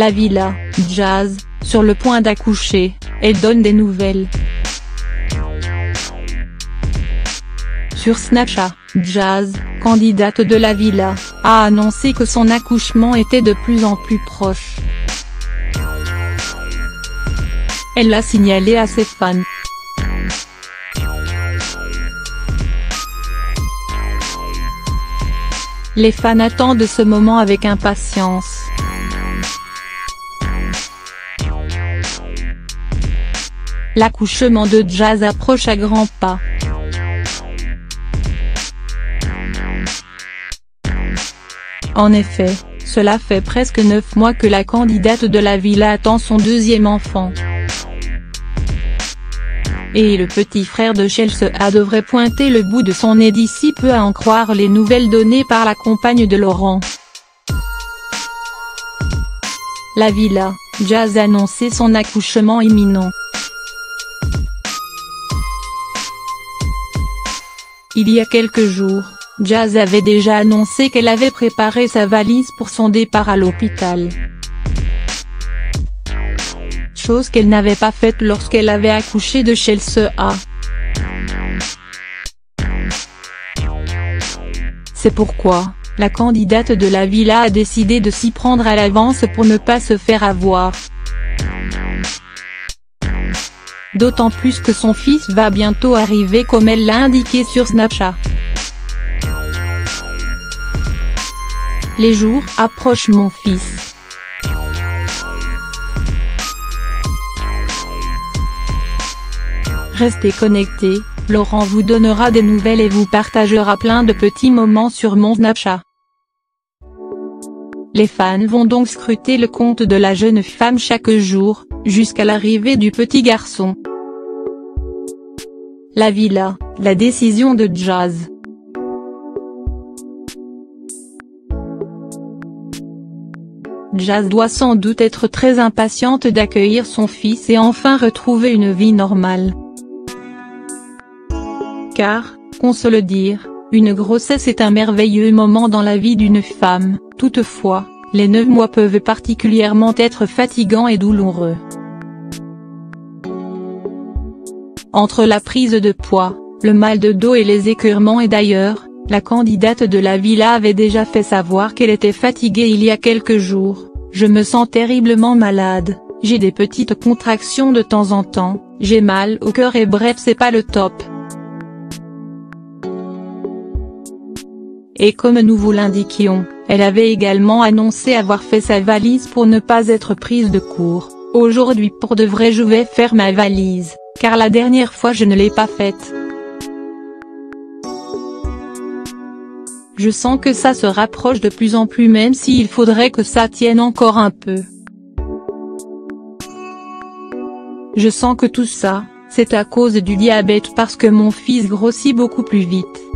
La villa, Jazz, sur le point d'accoucher, elle donne des nouvelles. Sur Snapchat, Jazz, candidate de la villa, a annoncé que son accouchement était de plus en plus proche. Elle l'a signalé à ses fans. Les fans attendent ce moment avec impatience. L'accouchement de Jazz approche à grands pas. En effet, cela fait presque neuf mois que la candidate de la villa attend son deuxième enfant. Et le petit frère de Chelsea devrait pointer le bout de son nez d'ici peu à en croire les nouvelles données par la compagne de Laurent. La villa, Jazz annonçait son accouchement imminent. Il y a quelques jours, Jazz avait déjà annoncé qu'elle avait préparé sa valise pour son départ à l'hôpital. Chose qu'elle n'avait pas faite lorsqu'elle avait accouché de Chelsea. C'est pourquoi, la candidate de la villa a décidé de s'y prendre à l'avance pour ne pas se faire avoir. D'autant plus que son fils va bientôt arriver comme elle l'a indiqué sur Snapchat. Les jours approchent mon fils. Restez connectés, Laurent vous donnera des nouvelles et vous partagera plein de petits moments sur mon Snapchat. Les fans vont donc scruter le compte de la jeune femme chaque jour, jusqu'à l'arrivée du petit garçon. La villa, la décision de Jazz. Jazz doit sans doute être très impatiente d'accueillir son fils et enfin retrouver une vie normale. Car, qu'on se le dire, une grossesse est un merveilleux moment dans la vie d'une femme, toutefois, les neuf mois peuvent particulièrement être fatigants et douloureux. Entre la prise de poids, le mal de dos et les écœurements. Et d'ailleurs, la candidate de la villa avait déjà fait savoir qu'elle était fatiguée il y a quelques jours, je me sens terriblement malade, j'ai des petites contractions de temps en temps, j'ai mal au cœur et bref c'est pas le top. Et comme nous vous l'indiquions, elle avait également annoncé avoir fait sa valise pour ne pas être prise de court, aujourd'hui pour de vrai je vais faire ma valise car la dernière fois je ne l'ai pas faite. Je sens que ça se rapproche de plus en plus même s'il faudrait que ça tienne encore un peu. Je sens que tout ça, c'est à cause du diabète parce que mon fils grossit beaucoup plus vite.